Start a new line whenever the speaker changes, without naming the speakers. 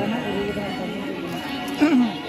Karena ini kita